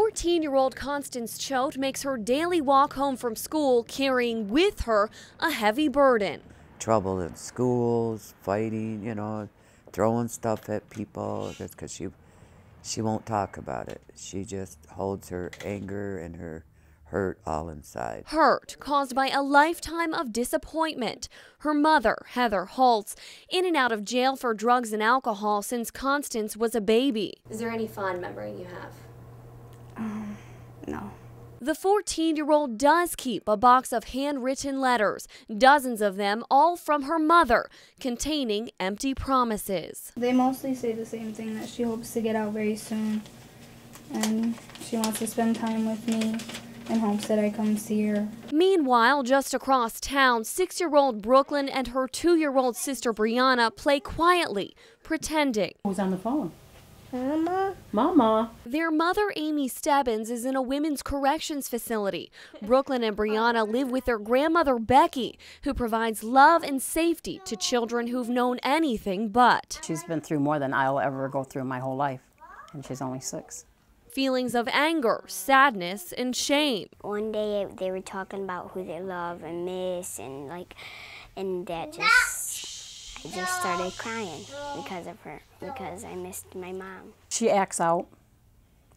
14 year old Constance Choate makes her daily walk home from school carrying with her a heavy burden. Trouble in schools, fighting, you know, throwing stuff at people just because she, she won't talk about it. She just holds her anger and her hurt all inside. Hurt caused by a lifetime of disappointment. Her mother, Heather Holtz, in and out of jail for drugs and alcohol since Constance was a baby. Is there any fond memory you have? Um, no. The 14 year old does keep a box of handwritten letters, dozens of them, all from her mother, containing empty promises. They mostly say the same thing that she hopes to get out very soon and she wants to spend time with me and hopes that I come see her. Meanwhile, just across town, six year old Brooklyn and her two year old sister Brianna play quietly, pretending. Who's on the phone? Mama? Mama. Their mother, Amy Stebbins, is in a women's corrections facility. Brooklyn and Brianna live with their grandmother, Becky, who provides love and safety to children who've known anything but. She's been through more than I'll ever go through in my whole life, and she's only six. Feelings of anger, sadness, and shame. One day they were talking about who they love and miss, and like, and that just I just started crying because of her, because I missed my mom. She acts out.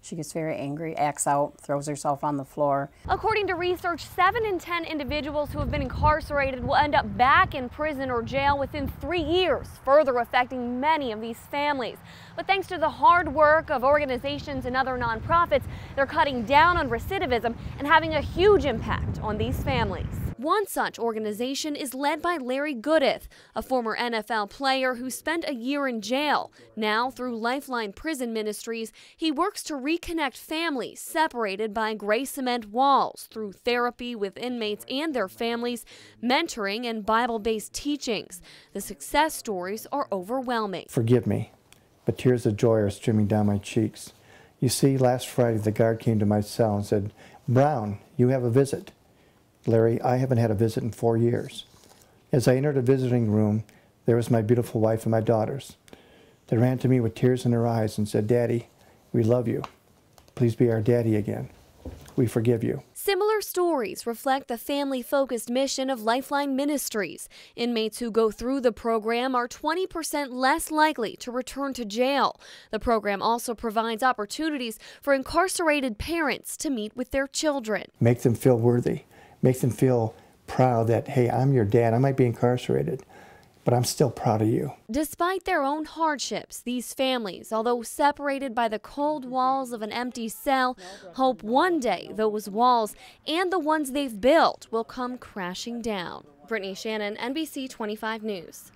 She gets very angry, acts out, throws herself on the floor. According to research, 7 in 10 individuals who have been incarcerated will end up back in prison or jail within three years, further affecting many of these families. But thanks to the hard work of organizations and other nonprofits, they're cutting down on recidivism and having a huge impact on these families. One such organization is led by Larry Goodeth, a former NFL player who spent a year in jail. Now, through Lifeline Prison Ministries, he works to reconnect families separated by gray cement walls through therapy with inmates and their families, mentoring, and Bible based teachings. The success stories are overwhelming. Forgive me, but tears of joy are streaming down my cheeks. You see, last Friday the guard came to my cell and said, Brown, you have a visit. Larry, I haven't had a visit in four years. As I entered a visiting room, there was my beautiful wife and my daughters. They ran to me with tears in their eyes and said, Daddy, we love you. Please be our daddy again. We forgive you. Similar stories reflect the family focused mission of Lifeline Ministries. Inmates who go through the program are 20% less likely to return to jail. The program also provides opportunities for incarcerated parents to meet with their children. Make them feel worthy make them feel proud that, hey, I'm your dad. I might be incarcerated, but I'm still proud of you. Despite their own hardships, these families, although separated by the cold walls of an empty cell, hope one day those walls and the ones they've built will come crashing down. Brittany Shannon, NBC 25 News.